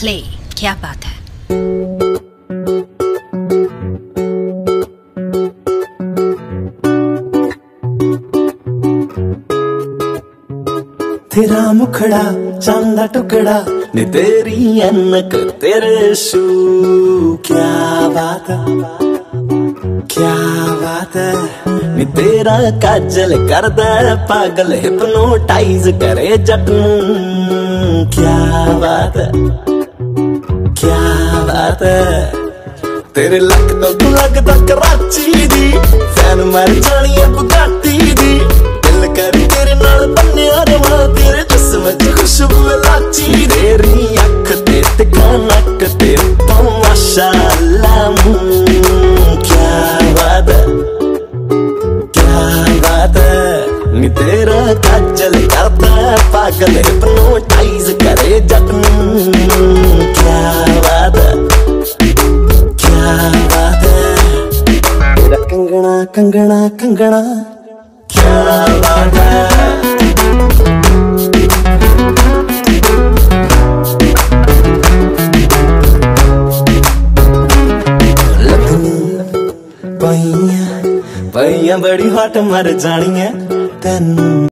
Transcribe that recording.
Play क्या बात है? तेरा मुखड़ा, चांदा टुकड़ा, ने तेरी अनक, तेरे शू क्या बात क्या बात है? नी तेरा काजल कर दे पागल हिप्नोटाइज करे जटनू। क्या बात है? बात तेरे लक तो तू कराची दी फ़ैन मर जानी है बुगाटी दी दिल कर तेरे नाल बन्निया रवा तेरे जिस्म च खुशबू लाची तेरी अख ते तिका नक ते तो माशाअल्लाह क्या बात है क्या बात है नी तेरा काजल करता पागल கங்கணா கங்கணா. பையன் பையன் படி ஹாட்டம் மறு ஜானிங்க. தன்